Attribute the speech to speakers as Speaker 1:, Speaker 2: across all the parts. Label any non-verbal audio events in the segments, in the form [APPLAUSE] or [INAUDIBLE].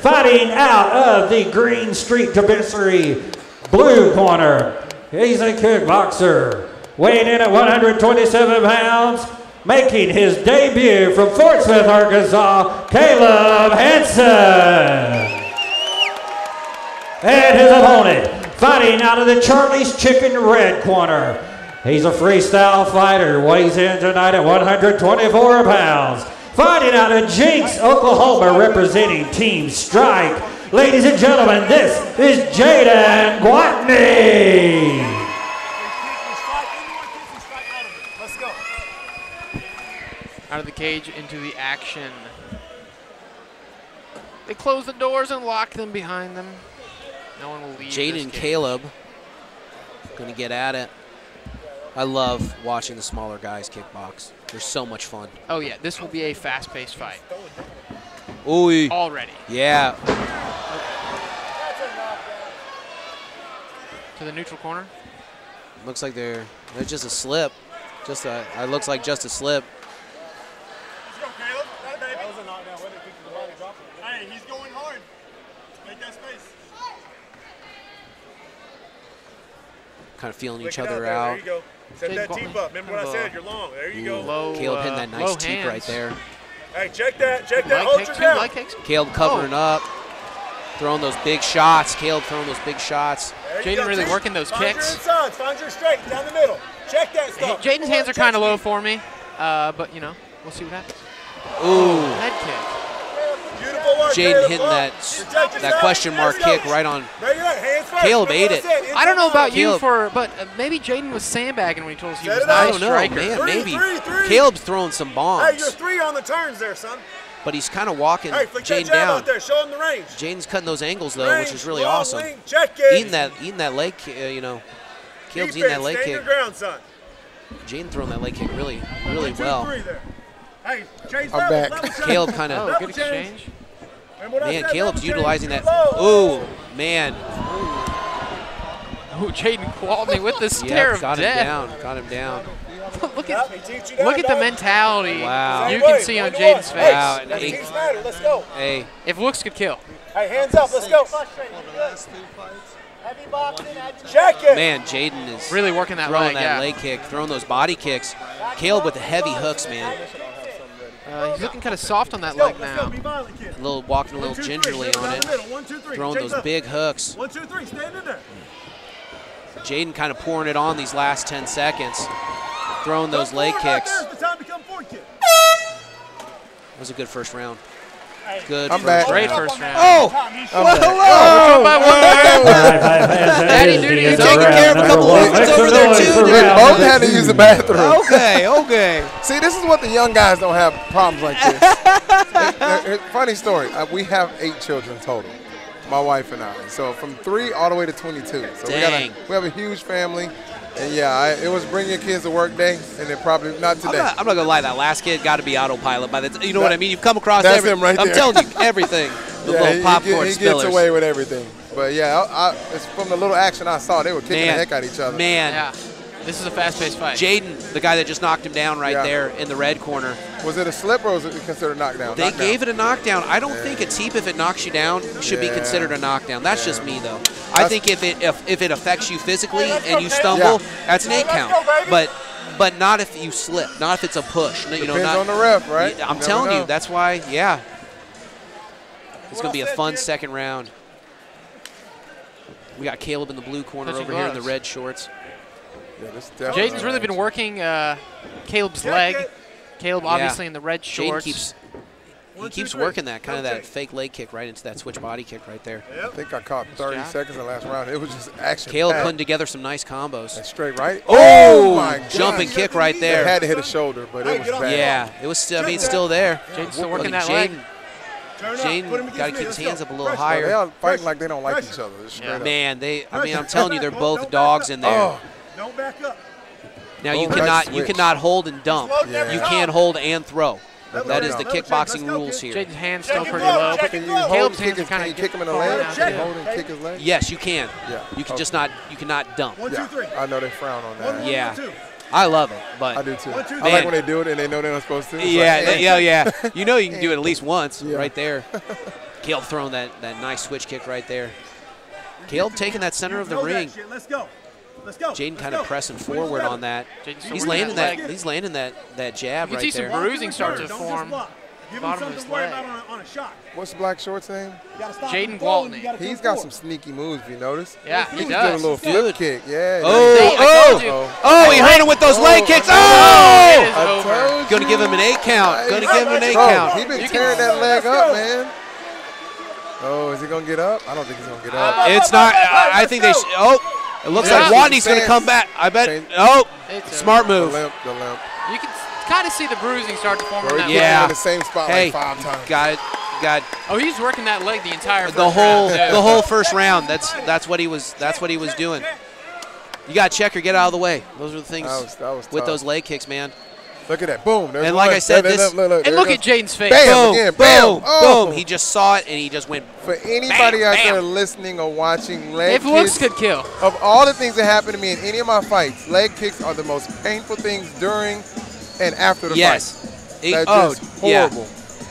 Speaker 1: fighting out of the Green Street Dispensary blue corner. He's a kickboxer, weighing in at 127 pounds, making his debut from Fort Smith, Arkansas, Caleb Hanson. And his opponent, fighting out of the Charlie's Chicken red corner. He's a freestyle fighter, weighs in tonight at 124 pounds. Fighting out of Jenks, Oklahoma, representing Team Strike. Ladies and gentlemen, this is Jaden Gwaltney. Let's go.
Speaker 2: Out of the cage into the action. They close the doors and lock them behind them. No one will leave.
Speaker 3: Jaden Caleb going to get at it. I love watching the smaller guys kickbox. They're so much fun.
Speaker 2: Oh yeah, this will be a fast-paced fight.
Speaker 3: Ooh.
Speaker 2: Already.
Speaker 3: Yeah.
Speaker 2: To the neutral corner.
Speaker 3: Looks like they're they're just a slip. Just a it looks like just a slip.
Speaker 4: Hey, he's going hard. Make that space.
Speaker 3: Kind of feeling
Speaker 4: Quick
Speaker 3: each
Speaker 4: it
Speaker 3: other
Speaker 4: There
Speaker 3: out.
Speaker 4: You go. Set
Speaker 2: Jake
Speaker 4: that
Speaker 2: Butler.
Speaker 4: teep up. Remember what I said? You're long. There you
Speaker 3: Ooh,
Speaker 4: go.
Speaker 2: Low,
Speaker 3: Caleb hitting
Speaker 2: uh,
Speaker 3: that nice
Speaker 2: low
Speaker 3: teep right there.
Speaker 4: Hey, check that. Check that.
Speaker 2: Leg
Speaker 4: Hold your down.
Speaker 2: leg.
Speaker 3: Caleb covering up, throwing those big shots. Caleb throwing those big shots.
Speaker 2: Jaden really
Speaker 4: T.
Speaker 2: working those
Speaker 4: Find
Speaker 2: kicks.
Speaker 4: your insides. Find your straight down the middle. Check that
Speaker 2: Hey,
Speaker 4: stuff.
Speaker 2: Jaden's hands are kind of low for me, uh, but you know, we'll see what happens.
Speaker 3: Ooh,
Speaker 2: Head kick.
Speaker 4: Beautiful work.
Speaker 3: Jaden hitting that that question mark kick right on.
Speaker 4: There you go. Hands first.
Speaker 3: Caleb ate it.
Speaker 2: I don't know about you for, but uh, maybe Jaden was sandbagging when he told us he
Speaker 4: Set
Speaker 2: was
Speaker 4: it
Speaker 2: not
Speaker 4: up.
Speaker 3: I
Speaker 2: a
Speaker 3: don't know,
Speaker 2: striker.
Speaker 3: man.
Speaker 4: Three,
Speaker 3: Maybe
Speaker 4: three, three.
Speaker 3: Caleb's throwing some bombs.
Speaker 4: Hey,
Speaker 3: bombs,
Speaker 4: you're three on the turns there, son.
Speaker 3: but he's kind of walking
Speaker 4: Hey, flick that
Speaker 3: Jaden
Speaker 4: jab
Speaker 3: down.
Speaker 4: out there. Show him the range.
Speaker 3: Jaden's cutting those angles though,
Speaker 4: range,
Speaker 3: which is really awesome.
Speaker 4: Wing, check it.
Speaker 3: Eating that, eating that leg, ki- uh, you know. Caleb's eating that
Speaker 4: Defense,
Speaker 3: leg kick.
Speaker 4: your ground, son.
Speaker 3: Jaden throwing that leg kick really, really
Speaker 4: One, two,
Speaker 3: well.
Speaker 4: three there. Hey, change
Speaker 5: I'm
Speaker 4: levels,
Speaker 5: back.
Speaker 4: level.
Speaker 3: Caleb kind
Speaker 2: Oh,
Speaker 3: of,
Speaker 2: good exchange.
Speaker 4: Remember what I
Speaker 3: man, Caleb's utilizing that.
Speaker 4: low.
Speaker 3: Ooh, man,
Speaker 2: Oh, Jaden clawed me with the [LAUGHS] stare
Speaker 3: yeah,
Speaker 2: of
Speaker 3: got him
Speaker 2: death.
Speaker 3: down, got him down. [LAUGHS]
Speaker 2: look at
Speaker 4: he teach you that,
Speaker 2: look at the mentality
Speaker 3: Wow.
Speaker 2: you can see on Jaden's face.
Speaker 3: Wow,
Speaker 4: Hey,
Speaker 3: Hey.
Speaker 4: teams matter. Let's go.
Speaker 3: Hey,
Speaker 2: If looks could kill.
Speaker 4: Hey, hands up. Let's go. Check it.
Speaker 3: man, Jaden is
Speaker 2: Really working that
Speaker 3: throwing
Speaker 2: leg.
Speaker 3: that
Speaker 2: yeah.
Speaker 3: leg kick, throwing those body kicks. Caleb with the heavy hooks, man.
Speaker 2: Uh, he's looking kind of soft on that
Speaker 4: Let's
Speaker 2: leg
Speaker 4: go. Let's go.
Speaker 2: now.
Speaker 4: Violent.
Speaker 3: A little walking a little gingerly on it,
Speaker 4: middle. One, two, three.
Speaker 3: throwing those big hooks.
Speaker 4: One, two, three. Stand in there.
Speaker 3: Jaden kind of pouring it on these last 10 seconds, throwing those leg kicks.
Speaker 4: there. It's the time to come forward, kid.
Speaker 3: It was a good first round. Good
Speaker 5: I'm
Speaker 3: first
Speaker 5: back.
Speaker 2: Great first round.
Speaker 3: Oh,
Speaker 5: Well,
Speaker 2: One by one.
Speaker 1: Five, five, hands, that
Speaker 2: Daddy duty,
Speaker 1: the
Speaker 2: you're
Speaker 3: taking care of a couple
Speaker 1: one.
Speaker 3: movements over there, too.
Speaker 5: They both had to use the bathroom.
Speaker 3: okay, okay.
Speaker 5: See, this is what the young guys don't have problems like this. [LAUGHS] Funny story. Uh, we have eight children total. My wife and I. So from three all the way to 22. So we, got a, we have a huge family. And yeah, I, it was bring your kids to work day, and it probably not
Speaker 3: I'm
Speaker 5: today.
Speaker 3: not, I'm not gonna lie. That last kid got to be autopilot by the. T- you know what I mean? You've come across
Speaker 5: That's
Speaker 3: every,
Speaker 5: him right
Speaker 3: I'm
Speaker 5: there.
Speaker 3: telling you [LAUGHS] everything. The
Speaker 5: yeah,
Speaker 3: little
Speaker 5: he,
Speaker 3: popcorn
Speaker 5: he, get- he
Speaker 3: spillers.
Speaker 5: gets away with everything. But yeah, I, I, it's from the little action I saw, they were kicking
Speaker 3: man,
Speaker 5: the heck out of each other.
Speaker 3: Man,
Speaker 2: Yeah. This is a fast-paced fight.
Speaker 3: Jaden, the guy that just knocked him down right
Speaker 5: Yeah.
Speaker 3: there in the red corner.
Speaker 5: Was it a slip or was it considered a knockdown?
Speaker 3: They gave it a knockdown. I don't think a teep if it knocks you down should be considered a knockdown. That's just me though. I think if it if, if it affects you physically and you stumble,
Speaker 5: Yeah.
Speaker 3: that's an eight
Speaker 4: Let's
Speaker 3: count.
Speaker 4: go.
Speaker 3: But but not if you slip. Not if it's a push. You know,
Speaker 5: Depends
Speaker 3: not,
Speaker 5: on the ref, right?
Speaker 3: I'm
Speaker 5: You never
Speaker 3: telling you, that's why. Yeah, it's gonna be a
Speaker 4: Well said,
Speaker 3: fun second round. We got Caleb in the blue corner
Speaker 2: Touching
Speaker 3: over here in the red shorts.
Speaker 5: Yeah,
Speaker 2: Jaden's really been working uh, Caleb's
Speaker 4: Check
Speaker 2: leg.
Speaker 4: it.
Speaker 2: Caleb
Speaker 3: Yeah.
Speaker 2: obviously in the red
Speaker 3: Jaden
Speaker 2: shorts.
Speaker 3: keeps he
Speaker 4: One,
Speaker 3: keeps
Speaker 4: three.
Speaker 3: working that kind of that fake leg kick right into that switch body kick right there.
Speaker 5: I think I caught 30
Speaker 2: job.
Speaker 5: seconds in the last round. It was just action.
Speaker 3: Caleb
Speaker 5: packed.
Speaker 3: putting together some nice combos.
Speaker 5: And straight right.
Speaker 3: Oh,
Speaker 5: my God.
Speaker 3: jumping kick right
Speaker 5: They
Speaker 3: there.
Speaker 5: had to hit a shoulder, but
Speaker 4: Hey,
Speaker 5: it was bad.
Speaker 3: Yeah, it was. Still, I mean, still there.
Speaker 2: Jaden's still working
Speaker 3: mean,
Speaker 2: that leg.
Speaker 3: Jaden,
Speaker 4: Turn.
Speaker 3: Jaden got to keep his hands
Speaker 4: go.
Speaker 3: up a little
Speaker 4: Pressure.
Speaker 3: higher.
Speaker 5: They are fighting like they don't like
Speaker 4: Pressure.
Speaker 5: each other.
Speaker 2: Yeah.
Speaker 5: up.
Speaker 3: Man, they. I mean, I'm telling you, they're both dogs in there.
Speaker 5: Oh,
Speaker 4: Don't back up.
Speaker 3: Now you
Speaker 5: Oh,
Speaker 3: cannot
Speaker 5: nice
Speaker 3: you cannot hold and dump.
Speaker 4: Yeah.
Speaker 3: You can't hold and throw.
Speaker 5: That's
Speaker 3: That
Speaker 5: no
Speaker 3: is the
Speaker 5: doubt.
Speaker 3: kickboxing
Speaker 4: Let's
Speaker 3: rules here.
Speaker 2: Jaden's hands
Speaker 4: Check
Speaker 2: still
Speaker 4: it
Speaker 2: pretty
Speaker 4: low,
Speaker 2: low.
Speaker 5: Can you hold
Speaker 2: Caleb's
Speaker 5: and kick
Speaker 2: hands are kinda
Speaker 5: you kick him in the leg?
Speaker 2: down,
Speaker 5: Can you hold and kick his leg?
Speaker 3: Yes, you can.
Speaker 5: Yeah.
Speaker 3: You can
Speaker 5: Okay.
Speaker 3: just not you cannot dump.
Speaker 4: One, two, three.
Speaker 5: I know they frown on that.
Speaker 4: one,
Speaker 3: Yeah.
Speaker 4: one, two.
Speaker 3: I love it, but
Speaker 5: I do too.
Speaker 4: One, two,
Speaker 5: I like when they do it and they know they're not supposed to. It's
Speaker 3: yeah,
Speaker 5: like,
Speaker 3: yeah, yeah. [LAUGHS] You know you can do it at least once,
Speaker 5: Yeah.
Speaker 3: right there. Caleb throwing that, that nice switch kick right there. Caleb taking that center of the ring.
Speaker 4: Let's go. Let's go.
Speaker 3: Jaden kind of pressing forward on that.
Speaker 2: Jaden's
Speaker 3: He's
Speaker 2: working
Speaker 3: landing
Speaker 2: that
Speaker 3: that. He's landing that that jab
Speaker 2: You can
Speaker 3: right
Speaker 2: see some
Speaker 3: there.
Speaker 4: Block
Speaker 2: bruising
Speaker 4: with
Speaker 2: start to form.
Speaker 4: Give him
Speaker 2: bottom of
Speaker 4: something
Speaker 2: his
Speaker 4: to worry
Speaker 2: leg.
Speaker 4: about on a, on a shot.
Speaker 5: What's the black shorts name?
Speaker 4: You gotta
Speaker 2: Jaden
Speaker 4: him falling,
Speaker 2: Gwaltney.
Speaker 4: you gotta
Speaker 5: He's
Speaker 4: come
Speaker 5: got some sneaky moves. If you notice.
Speaker 2: Yeah,
Speaker 5: he
Speaker 2: he
Speaker 5: was
Speaker 2: does.
Speaker 5: doing a little flip
Speaker 3: Dude.
Speaker 5: kick. Yeah.
Speaker 3: Oh,
Speaker 2: See, I
Speaker 3: oh, oh! He hurt him with those
Speaker 5: Oh,
Speaker 3: leg kicks. Oh!
Speaker 2: It is
Speaker 5: I
Speaker 2: over.
Speaker 5: told
Speaker 3: Gonna give him an eight count. Gonna give him an eight count.
Speaker 5: He been
Speaker 2: You
Speaker 5: tearing that leg up, man. Oh, is he gonna get up? I don't think he's gonna get up.
Speaker 3: It's not. I I think they. Sh- oh, it looks
Speaker 2: Yeah.
Speaker 3: like Gwaltney's gonna come back. I bet.
Speaker 5: Change.
Speaker 3: Oh,
Speaker 2: It's
Speaker 3: smart
Speaker 5: the
Speaker 3: move.
Speaker 5: limp, the limp.
Speaker 2: You can kind of see the bruising start to form
Speaker 5: Bro,
Speaker 2: on
Speaker 5: he
Speaker 2: that
Speaker 5: put him
Speaker 3: Yeah.
Speaker 5: in the same spot
Speaker 3: Hey,
Speaker 5: like five times.
Speaker 3: got it. Got.
Speaker 2: Oh, he's working that leg the entire first
Speaker 3: the whole
Speaker 2: round, too.
Speaker 3: the whole first round. That's that's what he was. That's what he was doing. You got to check or get out of the way. Those are the things
Speaker 5: That was, that was
Speaker 3: with
Speaker 5: tough.
Speaker 3: those leg kicks, man.
Speaker 5: Look at that. Boom. There's
Speaker 3: And like. I said,
Speaker 5: There-
Speaker 3: this-
Speaker 5: look, look,
Speaker 2: And look at. Jaden's face.
Speaker 5: Bam
Speaker 3: boom,
Speaker 5: again. Bam.
Speaker 3: boom,
Speaker 5: Oh.
Speaker 3: boom. He just saw it and he just went.
Speaker 5: For anybody
Speaker 3: Bam,
Speaker 5: out there listening or watching, leg
Speaker 2: If looks
Speaker 5: kicks,
Speaker 2: could kill.
Speaker 5: of all the things that happen to me in any of my fights, leg kicks are the most painful things during and after the
Speaker 3: Yes.
Speaker 5: fight. That's
Speaker 3: oh,
Speaker 5: just
Speaker 3: yeah.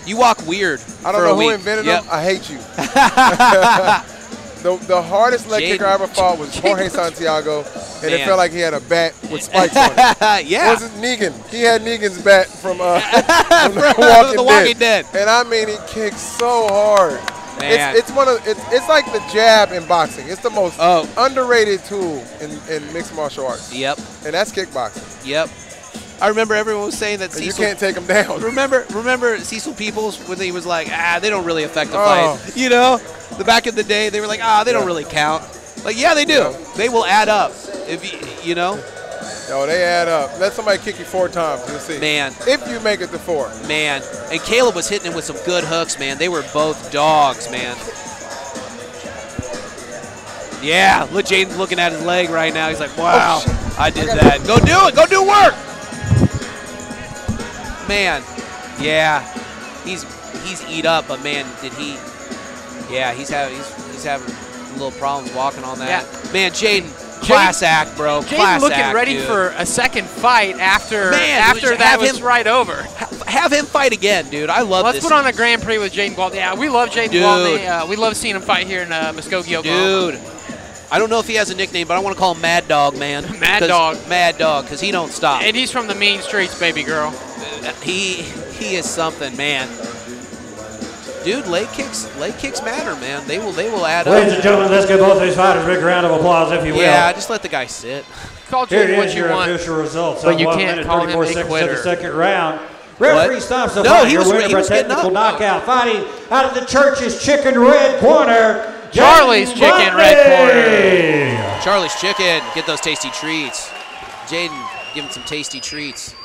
Speaker 3: You walk weird.
Speaker 5: I don't know who
Speaker 3: week.
Speaker 5: invented
Speaker 3: Yep.
Speaker 5: them. I hate you. [LAUGHS] [LAUGHS] the, the hardest leg kicker I ever fought was Jorge Santiago, and it felt like he had a bat with [LAUGHS] spikes on it.
Speaker 3: yeah.
Speaker 5: It Negan? He had Negan's bat from, uh, [LAUGHS] from The Walking,
Speaker 3: The Walking Dead.
Speaker 5: And I mean, he kicks so hard.
Speaker 3: Man.
Speaker 5: It's, it's one of it's it's like the jab in boxing. It's the most
Speaker 3: Oh.
Speaker 5: underrated tool in, in mixed martial arts,
Speaker 3: Yep.
Speaker 5: and that's kickboxing.
Speaker 3: Yep. I remember everyone was saying that
Speaker 5: And you can't take him down. [LAUGHS]
Speaker 3: Remember, remember Cecil Peoples when he was like, ah, they don't really affect the
Speaker 5: Oh.
Speaker 3: fight. You know, the back of the day, they were like, ah, they don't really count. Like, yeah, they do.
Speaker 5: Yeah.
Speaker 3: They will add up. If you, you know,
Speaker 5: Yo, they add up. Let somebody kick you four times. You'll see.
Speaker 3: man,
Speaker 5: If you make it to four.
Speaker 3: man, and Caleb was hitting him with some good hooks, man. They were both dogs, man. Yeah, look, Jaden's looking at his leg right now. He's like, wow,
Speaker 5: Oh,
Speaker 3: I did that. Go do it. Go do work. Man, yeah, he's he's eat up, but man, did he? Yeah, he's having he's, he's having a little problems walking on that. Yeah. Man, Jaden, class act, bro.
Speaker 2: Jaden
Speaker 3: class
Speaker 2: looking
Speaker 3: act,
Speaker 2: ready
Speaker 3: dude.
Speaker 2: for a second fight after
Speaker 3: Man,
Speaker 2: after that
Speaker 3: have
Speaker 2: was
Speaker 3: him-
Speaker 2: right over.
Speaker 3: Have him fight again, dude. I love
Speaker 2: Let's
Speaker 3: this.
Speaker 2: put on a Grand Prix with Jaden Gwaltney. Yeah, we love Jaden. Gwaltney. Uh, we love seeing him fight here in uh, Muskogee, Oklahoma.
Speaker 3: Dude, I don't know if he has a nickname, but I want to call him Mad Dog, man. [LAUGHS]
Speaker 2: Mad Dog.
Speaker 3: Mad Dog, because he don't stop.
Speaker 2: And he's from the mean streets, baby girl.
Speaker 3: he he is something, man. Dude, leg kicks leg kicks matter, man. They will they will add
Speaker 1: Ladies
Speaker 3: up.
Speaker 1: and gentlemen, let's give both these fighters a big round of applause, if you will.
Speaker 3: Yeah, just let the guy sit.
Speaker 2: Call
Speaker 1: Here
Speaker 2: Jaden
Speaker 1: it
Speaker 2: what
Speaker 1: is,
Speaker 2: you
Speaker 1: your
Speaker 2: want.
Speaker 1: official results.
Speaker 2: But you
Speaker 1: 1
Speaker 2: can't
Speaker 1: minute,
Speaker 2: call him
Speaker 1: 34
Speaker 2: a
Speaker 1: seconds of
Speaker 2: quitter.
Speaker 1: the second round. Referee
Speaker 3: What?
Speaker 1: stops the
Speaker 3: No,
Speaker 1: fight.
Speaker 3: he
Speaker 1: Your
Speaker 3: was-
Speaker 1: winner
Speaker 3: he
Speaker 1: by
Speaker 3: was getting
Speaker 1: technical
Speaker 3: up.
Speaker 1: knockout. Fighting out of the church's chicken red corner.
Speaker 2: Charlie's Chicken. Red
Speaker 3: Charlie's Chicken, get those tasty treats. Jaden, give him some tasty treats.